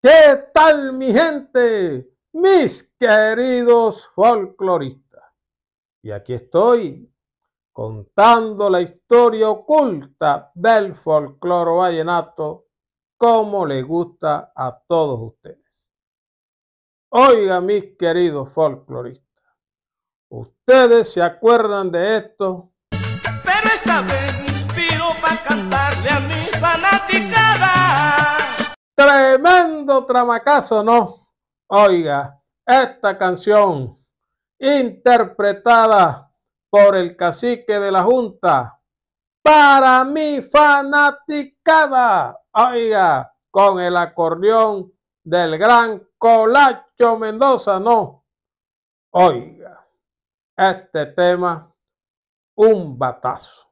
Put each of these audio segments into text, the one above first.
¿Qué tal mi gente? Mis queridos folcloristas. Y aquí estoy contando la historia oculta del folcloro vallenato como le gusta a todos ustedes. Oiga, mis queridos folcloristas, ¿ustedes se acuerdan de esto? Esta vez me inspiro para cantarle Tremendo tramacazo, ¿no? Oiga, esta canción interpretada por el cacique de la Junta para mi fanaticada. Oiga, con el acordeón del gran Colacho Mendoza, ¿no? Oiga, este tema, un batazo.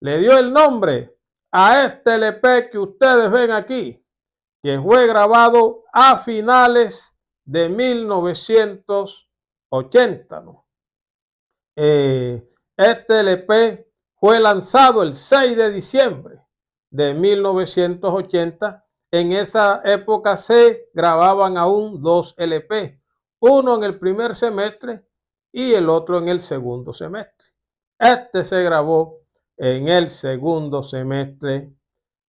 Le dio el nombre a este LP que ustedes ven aquí que fue grabado a finales de 1980. ¿no? Eh, este LP fue lanzado el 6 de diciembre de 1980. En esa época se grababan aún dos LP, uno en el primer semestre y el otro en el segundo semestre. Este se grabó en el segundo semestre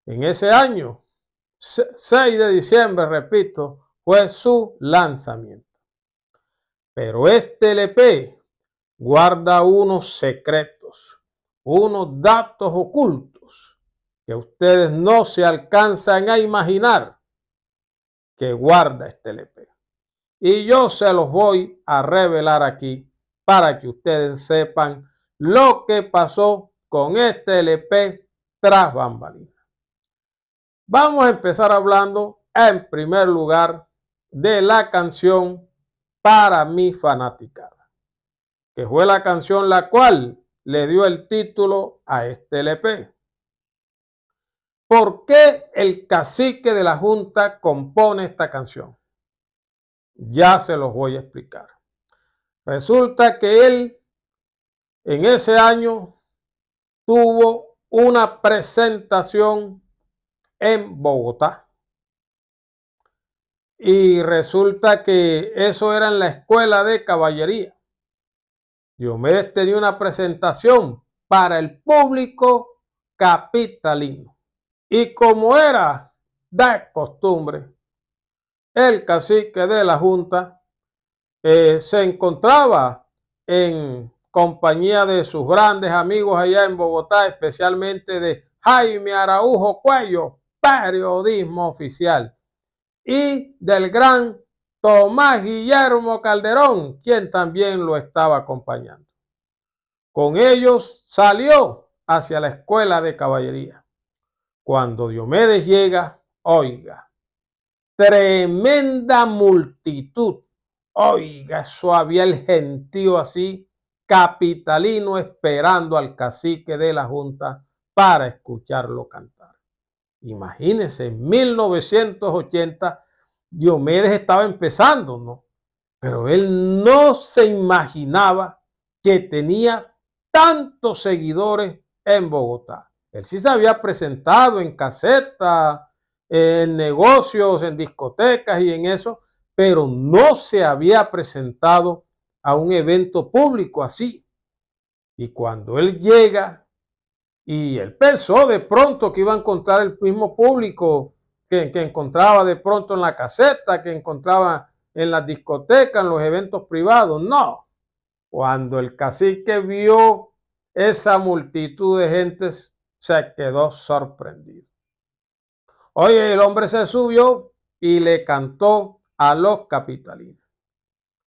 en ese año 6 de diciembre, repito, fue su lanzamiento. Pero este LP guarda unos secretos, unos datos ocultos que ustedes no se alcanzan a imaginar que guarda este LP. Y yo se los voy a revelar aquí para que ustedes sepan lo que pasó con este LP tras bambalinas. Vamos a empezar hablando en primer lugar de la canción Para mi fanaticada, que fue la canción la cual le dio el título a este LP. ¿Por qué el cacique de la Junta compone esta canción? Ya se los voy a explicar. Resulta que él en ese año tuvo una presentación en Bogotá. Y resulta que eso era en la escuela de caballería. Diomedes tenía una presentación para el público capitalino. Y como era de costumbre, el cacique de la Junta eh, se encontraba en compañía de sus grandes amigos allá en Bogotá, especialmente de Jaime Araujo Cuello, periodismo oficial, y del gran Tomás Guillermo Calderón, quien también lo estaba acompañando. Con ellos salió hacia la escuela de caballería. Cuando Diomedes llega, oiga, tremenda multitud. Oiga, eso había el gentío así, capitalino, esperando al cacique de la Junta para escucharlo cantar. Imagínense, en 1980 Diomedes estaba empezando, ¿no? Pero él no se imaginaba que tenía tantos seguidores en Bogotá. Él sí se había presentado en casetas, en negocios, en discotecas y en eso, pero no se había presentado a un evento público así. Y cuando él llega y él pensó de pronto que iba a encontrar el mismo público que, que encontraba de pronto en la caseta, que encontraba en las discotecas, en los eventos privados. No. Cuando el cacique vio esa multitud de gentes, se quedó sorprendido. Oye, el hombre se subió y le cantó a los capitalinos.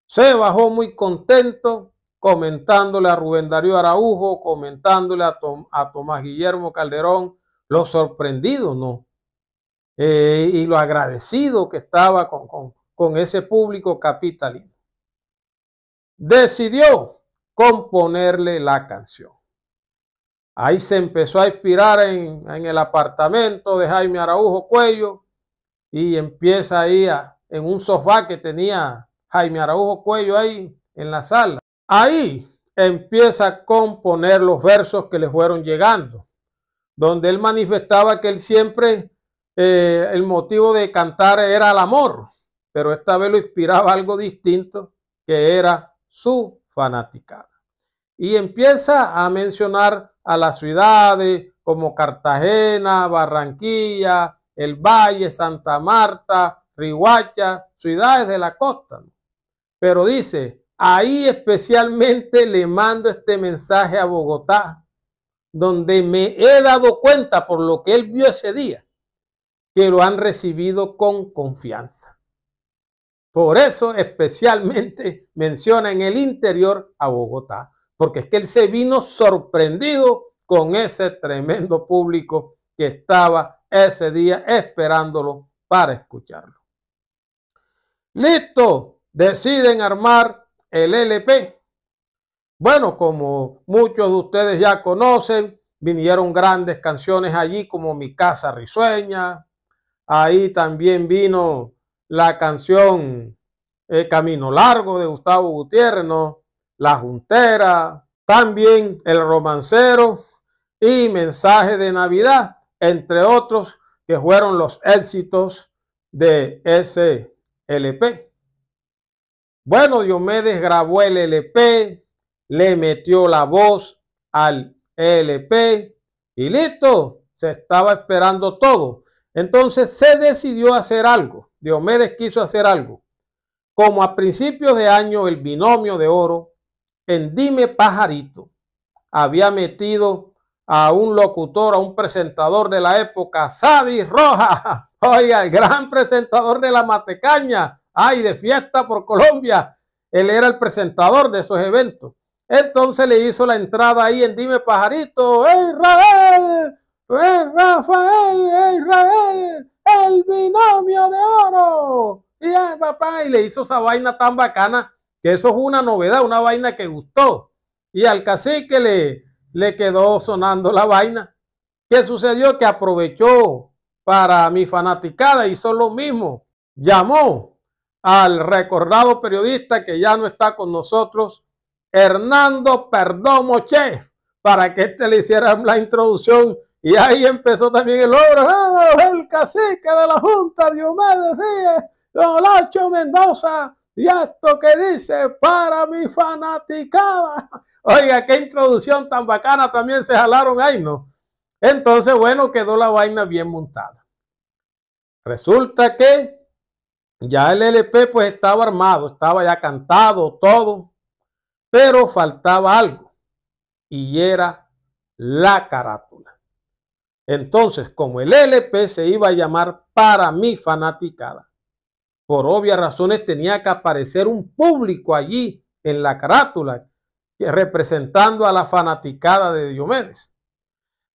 Se bajó muy contento comentándole a Rubén Darío Araujo, comentándole a, Tomás Guillermo Calderón, lo sorprendido, ¿no? Eh, y lo agradecido que estaba con, ese público capitalino. Decidió componerle la canción. Ahí se empezó a inspirar en, en, el apartamento de Jaime Araujo Cuello y empieza ahí en un sofá que tenía Jaime Araujo Cuello ahí en la sala. Ahí empieza a componer los versos que le fueron llegando, donde él manifestaba que él siempre eh, el motivo de cantar era el amor, pero esta vez lo inspiraba algo distinto, que era su fanaticada. Y empieza a mencionar a las ciudades como Cartagena, Barranquilla, El Valle, Santa Marta, Rihuacha, ciudades de la costa. Pero dice, ahí especialmente le mando este mensaje a Bogotá, donde me he dado cuenta por lo que él vio ese día, que lo han recibido con confianza. Por eso especialmente menciona en el interior a Bogotá, porque es que él se vino sorprendido con ese tremendo público que estaba ese día esperándolo para escucharlo. Listo, deciden armar el LP. Bueno, como muchos de ustedes ya conocen, vinieron grandes canciones allí como Mi Casa Risueña. Ahí también vino la canción eh, Camino Largo de Gustavo Gutiérrez, La Juntera, también El Romancero y Mensaje de Navidad, entre otros que fueron los éxitos de ese LP. Bueno, Diomedes grabó el LP, le metió la voz al LP y listo, se estaba esperando todo. Entonces se decidió hacer algo. Diomedes quiso hacer algo. Como a principios de año el binomio de oro en Dime Pajarito había metido a un locutor, a un presentador de la época, Sadi Roja, oiga, el gran presentador de la Matecaña, ay, de fiesta por Colombia. Él era el presentador de esos eventos. Entonces le hizo la entrada ahí en Dime Pajarito, ¡Ey, Rafael! ¡Ey, Rafael! ¡Ey, Israel! ¡El binomio de oro! Y papá, y le hizo esa vaina tan bacana que eso es una novedad, una vaina que gustó. Y al cacique le, le quedó sonando la vaina. ¿Qué sucedió? Que aprovechó para mi fanaticada, hizo lo mismo. Llamó al recordado periodista que ya no está con nosotros, Hernando Perdomo Che, para que éste le hiciera la introducción. Y ahí empezó también el obra, el cacique de la Junta, Diomedes Don Lacho Mendoza, y esto que dice para mi fanaticada. Oiga, qué introducción tan bacana también se jalaron ahí, ¿no? Entonces, bueno, quedó la vaina bien montada. Resulta que ya el LP pues estaba armado, estaba ya cantado, todo, pero faltaba algo y era la carátula. Entonces, como el LP se iba a llamar para mi fanaticada, por obvias razones tenía que aparecer un público allí en la carátula, representando a la fanaticada de Diomedes.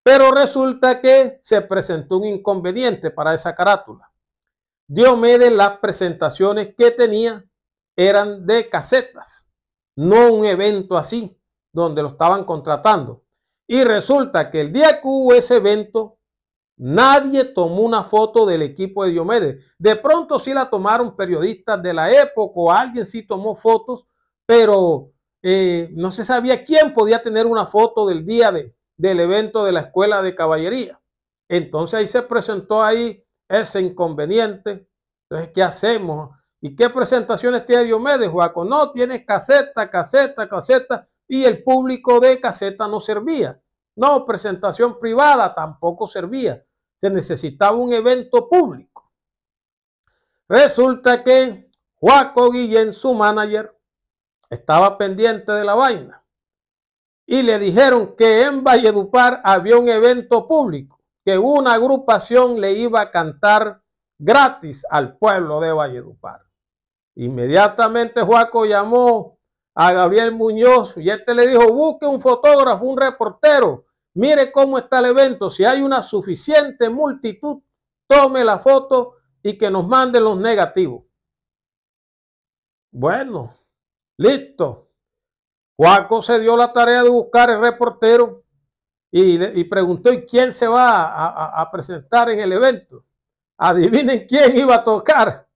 Pero resulta que se presentó un inconveniente para esa carátula. Diomedes las presentaciones que tenía eran de casetas, no un evento así, donde lo estaban contratando. Y resulta que el día que hubo ese evento, Nadie tomó una foto del equipo de Diomedes. De pronto sí la tomaron periodistas de la época o alguien sí tomó fotos, pero eh, no se sabía quién podía tener una foto del día de, del evento de la escuela de caballería. Entonces ahí se presentó ahí ese inconveniente. Entonces, ¿qué hacemos? ¿Y qué presentaciones tiene Diomedes, Juaco? No, tiene caseta, caseta, caseta, y el público de caseta no servía. No, presentación privada tampoco servía se necesitaba un evento público. Resulta que Juaco Guillén, su manager, estaba pendiente de la vaina y le dijeron que en Valledupar había un evento público, que una agrupación le iba a cantar gratis al pueblo de Valledupar. Inmediatamente Juaco llamó a Gabriel Muñoz y este le dijo, busque un fotógrafo, un reportero Mire cómo está el evento. Si hay una suficiente multitud, tome la foto y que nos manden los negativos. Bueno, listo. Juaco se dio la tarea de buscar el reportero y, preguntó ¿y quién se va a, a presentar en el evento? Adivinen quién iba a tocar.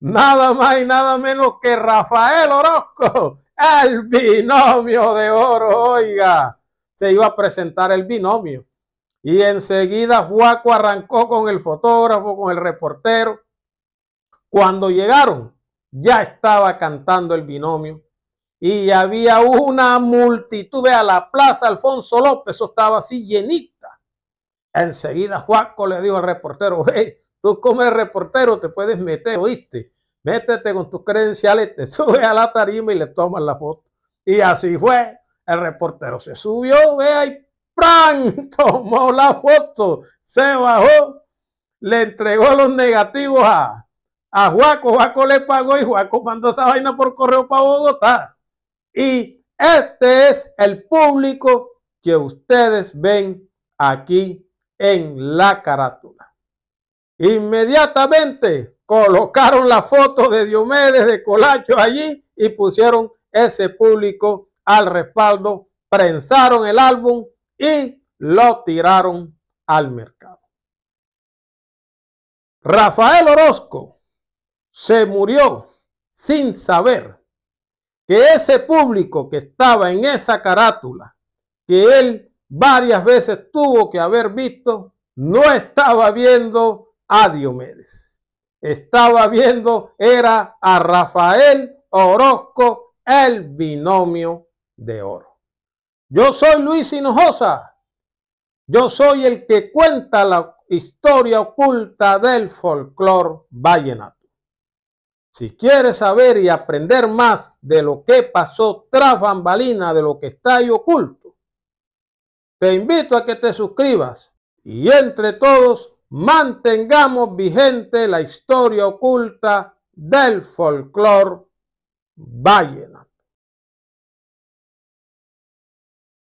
Nada más y nada menos que Rafael Orozco, el binomio de oro, oiga se iba a presentar el binomio. Y enseguida Juaco arrancó con el fotógrafo, con el reportero. Cuando llegaron, ya estaba cantando el binomio y había una multitud. a la plaza Alfonso López, eso estaba así llenita. Enseguida Juaco le dijo al reportero, hey, tú como el reportero te puedes meter, oíste, métete con tus credenciales, te subes a la tarima y le tomas la foto. Y así fue. El reportero se subió, ve ahí, ¡pran! Tomó la foto, se bajó, le entregó los negativos a, a Juaco. Juaco le pagó y Juaco mandó esa vaina por correo para Bogotá. Y este es el público que ustedes ven aquí en la carátula. Inmediatamente colocaron la foto de Diomedes de Colacho allí y pusieron ese público al respaldo, prensaron el álbum y lo tiraron al mercado. Rafael Orozco se murió sin saber que ese público que estaba en esa carátula, que él varias veces tuvo que haber visto, no estaba viendo a Diomedes. Estaba viendo, era a Rafael Orozco, el binomio de oro. Yo soy Luis Hinojosa. Yo soy el que cuenta la historia oculta del folclore vallenato. Si quieres saber y aprender más de lo que pasó tras bambalina, de lo que está ahí oculto, te invito a que te suscribas y entre todos mantengamos vigente la historia oculta del folclore vallenato.